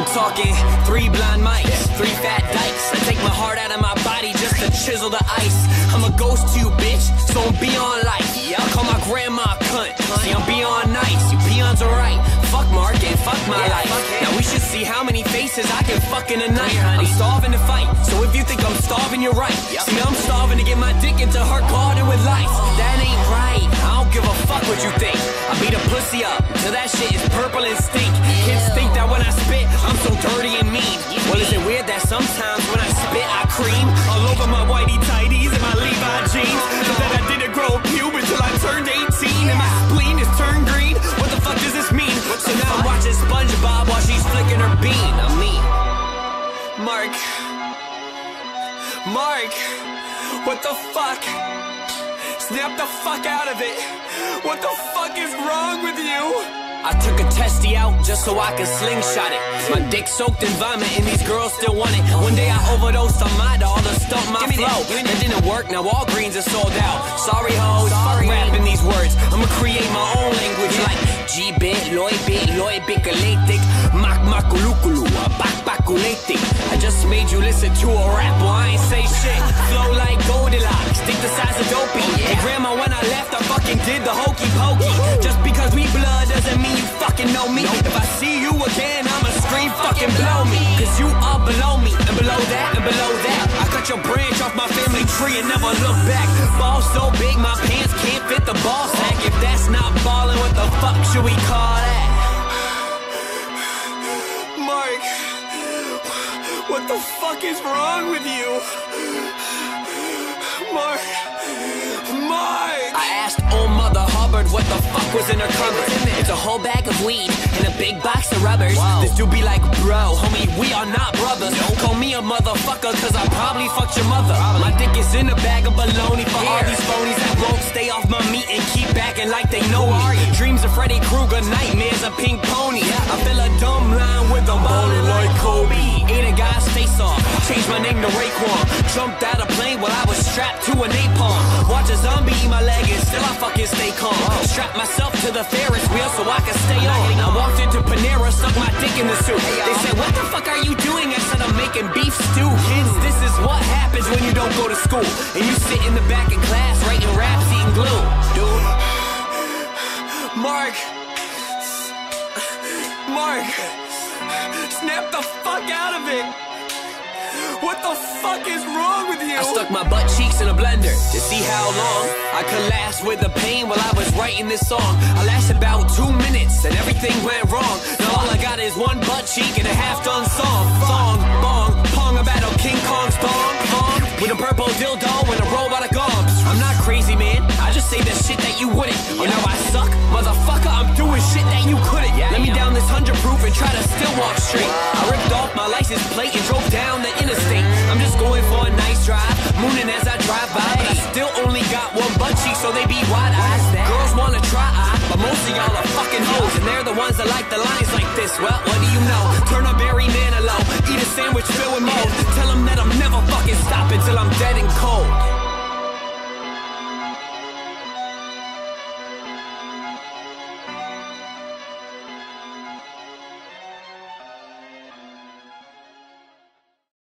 talking three blind mice, three fat dykes. I take my heart out of my body just to chisel the ice. I'm a ghost to you, bitch, so I'm beyond life. I call my grandma cunt. See, I'm beyond nice. You peons are right. Fuck Mark and fuck my life. Now we should see how many faces I can fuck in a night. I'm starving to fight, so if you think I'm starving, you're right. See, I'm starving to get my dick into her garden with lice. That ain't right. I don't give a fuck what you think. I beat a pussy up till that shit is purple and stink. Kids think that when I spit, I'm so dirty and mean. Well, is it weird that sometimes when I spit, I cream all over my whitey tighties and my Levi jeans? But that I didn't grow a pube until I turned 18 and my spleen is turned green. What the fuck does this mean? So now I'm watching SpongeBob while she's flicking her bean. I'm me. Mark. Mark. What the fuck? Snap the fuck out of it. What the fuck is wrong with you? I took a testy out just so I could slingshot it. My dick soaked in vomit and these girls still want it. One day I overdosed on my doll to stump my flow. That didn't work, now all greens are sold out. Sorry hoes, Sorry. fuck rapping these words. I'ma create my own language like G-bit, loy-bit, loy-bit, galactic, mak makulukulu, bak bakulating. I just made you listen to a rap, of dopey. Hey, grandma, when I left, I fucking did the hokey pokey. Just because we blood doesn't mean you fucking know me. If I see you again, I'ma scream fucking blow me. Cause you are below me, and below that, and below that. I cut your branch off my family tree and never look back. Ball so big, my pants can't fit the ball sack. If that's not ballin', what the fuck should we call that? Mark, what the fuck is wrong with you? What the fuck was in her cupboard. It's a whole bag of weed and a big box of rubbers. This dude be like, bro, homie, we are not brothers. Don't call me a motherfucker, cause I probably fucked your mother. My dick is in a bag of baloney for all these phonies that won't stay off my meat and keep backing like they know me. Dreams of Freddy Krueger, nightmares of pink pony. I fill a dumb my name to Raekwon. Jumped out a plane while I was strapped to a napalm. Watch a zombie eat my leg and still I fucking stay calm. Strap myself to the Ferris wheel so I can stay on. I walked into Panera, stuck my dick in the soup. They said, What the fuck are you doing? I said, I'm making beef stew. Kids, this is what happens when you don't go to school. And you sit in the back of class writing raps, eating glue. Dude. Mark. Mark. Snap the fuck out of it. What the fuck is wrong with you? I stuck my butt cheeks in a blender to see how long I could last with the pain while I was writing this song. I lasted about two minutes and everything went wrong. Now all I got is one butt cheek and a half done song. Song, bong, pong, a battle King Kong's bong, bong. With a purple dildo and a robot of gums. I'm not crazy, man. I just say the shit that you wouldn't. Oh, now I suck? Motherfucker, I'm doing shit that you couldn't. Let me down this hundred proof and try to still walk straight. I ripped off my license plate and drove down the most y'all are fucking hoes. And they're the ones that like the lines like this. Well, what do you know? Turn a Barry Manilow, eat a sandwich filled with mold. Tell them that I'm never fucking stopping till I'm dead and cold.